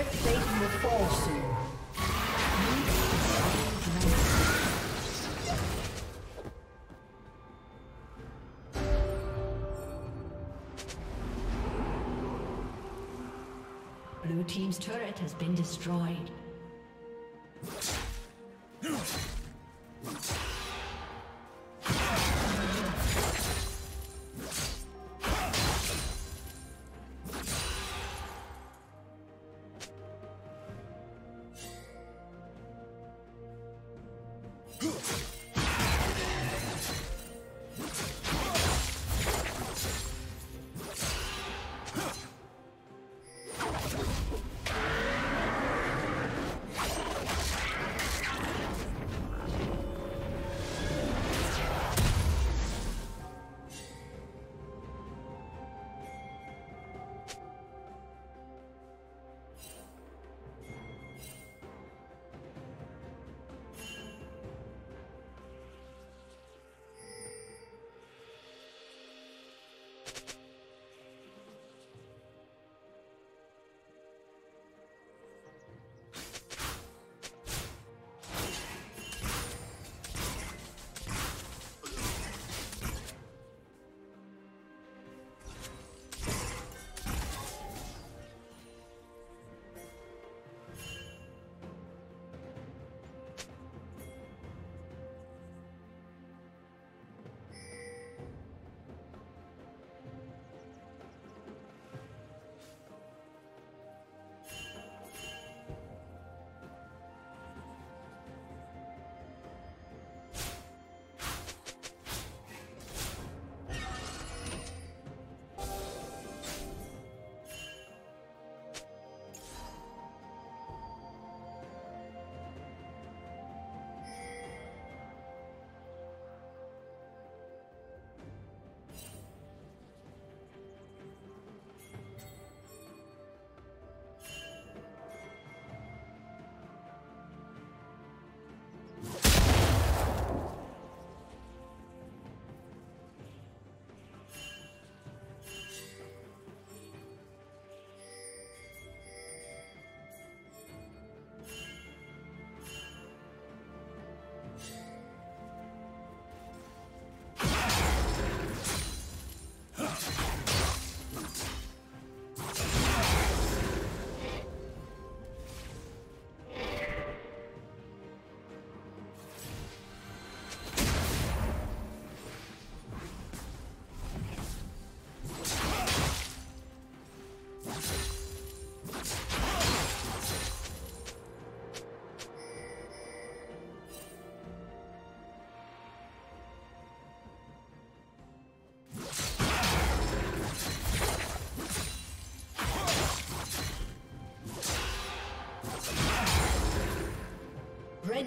Turret will fall soon. Blue Team's turret has been destroyed.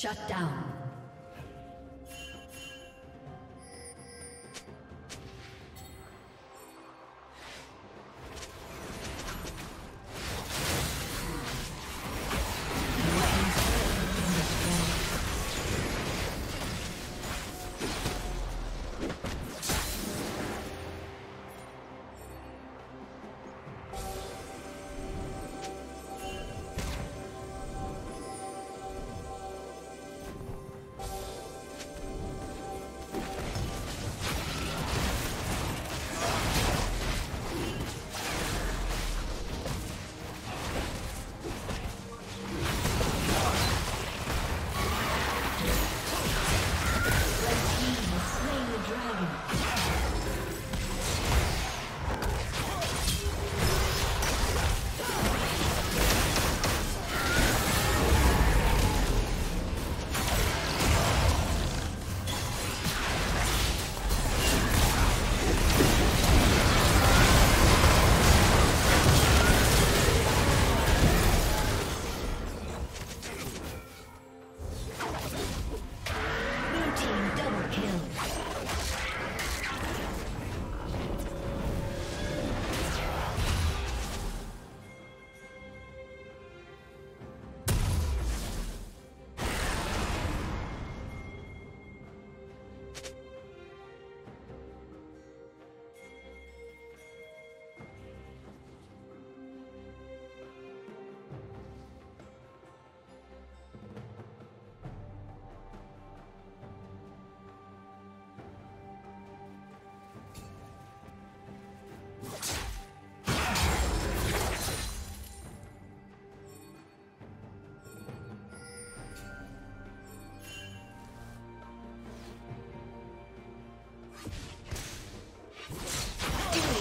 Shut down.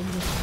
A summoner